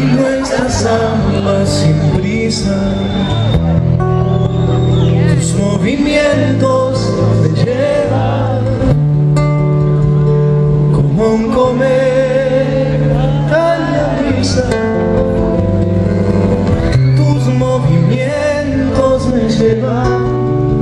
baile esta samba sin prisa. Tus movimientos me llevan Como un cometa en la brisa. Tus movimientos me llevan